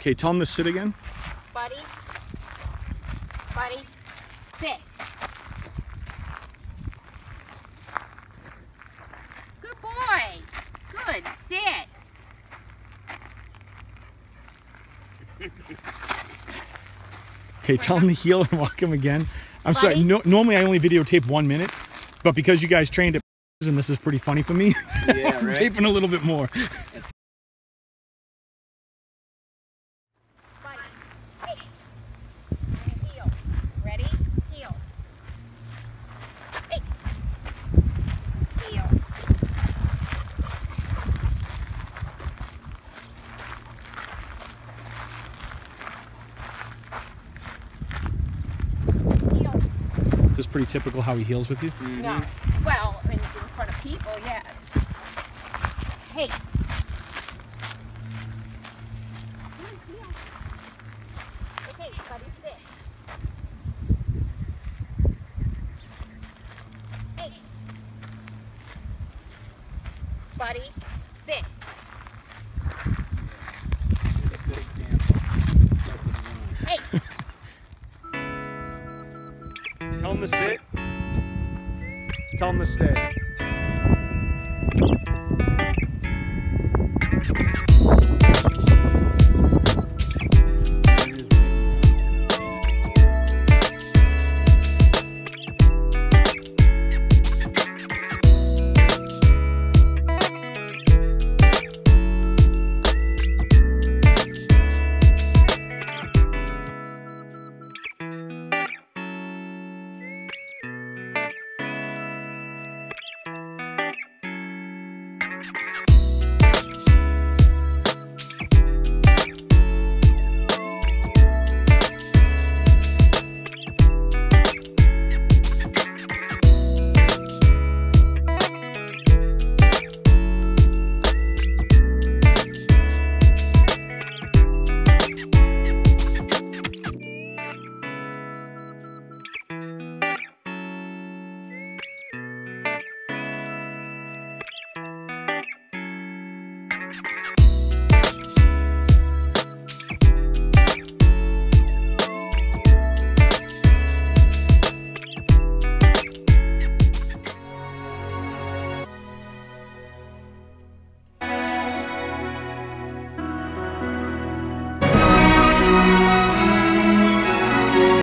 Okay, tell him to sit again. Buddy. Buddy. Sit. Good boy. Good. Sit. Okay, tell him to heel and walk him again. I'm sorry. No, normally I only videotape one minute, but because you guys trained it and this is pretty funny for me, Yeah, I'm right. taping a little bit more. Buddy. Hey. And heel. Ready? Heel. Hey. Heel. Heel. This is pretty typical how he heels with you. Mm-hmm. No. Well, in, in front of people, yes. Hey. Come on, heel. Okay, buddy, sit. Tell them to sit. Tell them to stay.